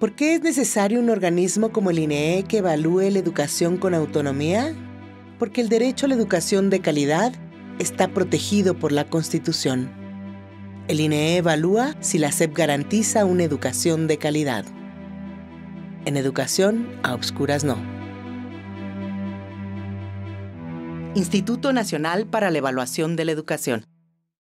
¿Por qué es necesario un organismo como el INEE que evalúe la educación con autonomía? Porque el derecho a la educación de calidad está protegido por la Constitución. El INEE evalúa si la SEP garantiza una educación de calidad. En educación, a obscuras no. Instituto Nacional para la Evaluación de la Educación.